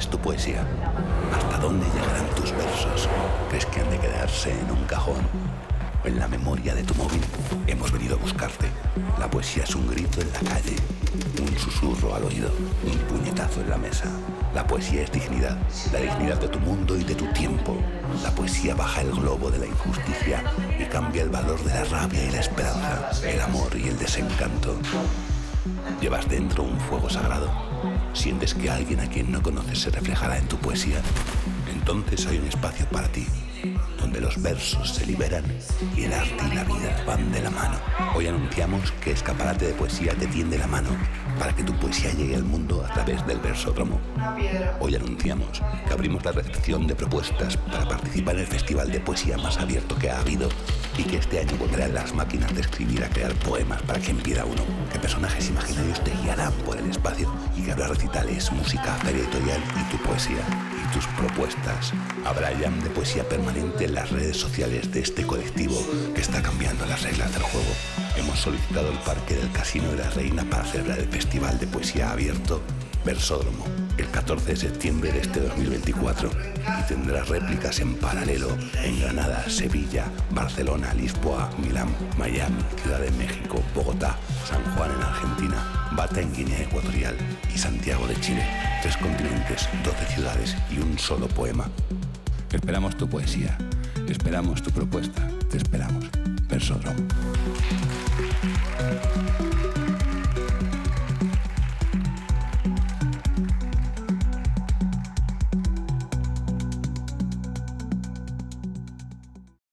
es tu poesía? ¿Hasta dónde llegarán tus versos? ¿Crees que han de quedarse en un cajón? ¿O en la memoria de tu móvil? Hemos venido a buscarte. La poesía es un grito en la calle, un susurro al oído, un puñetazo en la mesa. La poesía es dignidad, la dignidad de tu mundo y de tu tiempo. La poesía baja el globo de la injusticia y cambia el valor de la rabia y la esperanza, el amor y el desencanto. Llevas dentro un fuego sagrado. Sientes que alguien a quien no conoces se reflejará en tu poesía. Entonces hay un espacio para ti, donde los versos se liberan y el arte y la vida van de la mano. Hoy anunciamos que Escaparate de Poesía te tiende la mano para que tu poesía llegue al mundo a través del versódromo. Hoy anunciamos que abrimos la recepción de propuestas para participar en el festival de poesía más abierto que ha habido y que este año volverán las máquinas de escribir a crear poemas para quien pida uno. Que personajes imaginarios te guiarán por el espacio y que habrá recitales, música, feria editorial y tu poesía y tus propuestas. Habrá jam de poesía permanente en las redes sociales de este colectivo que está cambiando las reglas del juego. Hemos solicitado el parque del Casino de la Reina para celebrar el Festival de Poesía Abierto Versódromo el 14 de septiembre de este 2024 y tendrá réplicas en paralelo en Granada, Sevilla, Barcelona, Lisboa, Milán, Miami, Ciudad de México, Bogotá, San Juan en Argentina, Bata en Guinea Ecuatorial y Santiago de Chile. Tres continentes, 12 ciudades y un solo poema. Esperamos tu poesía, esperamos tu propuesta, te esperamos. Versódromo.